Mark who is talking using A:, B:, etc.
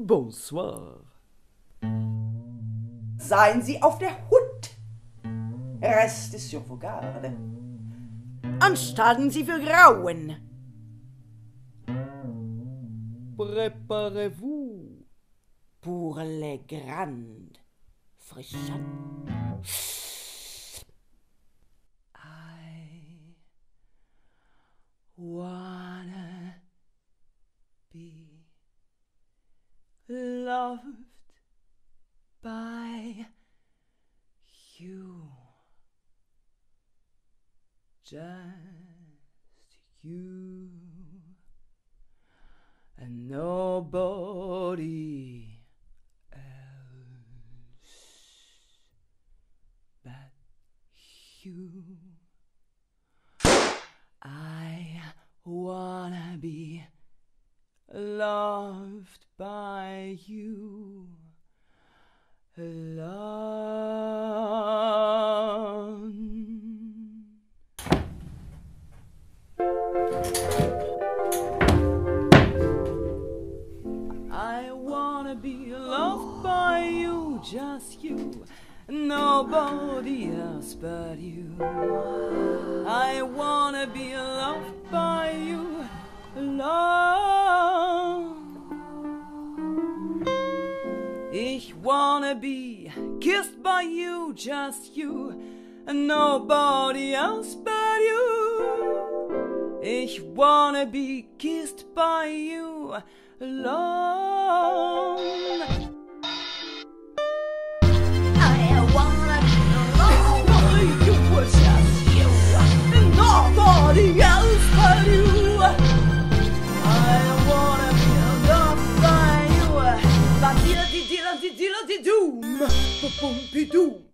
A: Bonsoir.
B: Seien Sie auf der Hut. Reste sur vos gardes.
C: Anstalten Sie für Grauen.
A: Préparez-vous.
C: Pour les grandes frissons.
A: Loved by you. Just you and nobody else but you. I wanna be loved by you. Alone. I wanna be loved by you, just you, nobody else but you. I wanna be loved by Ich wanna be kissed by you, just you, and nobody else but you. Ich wanna be kissed by you alone. By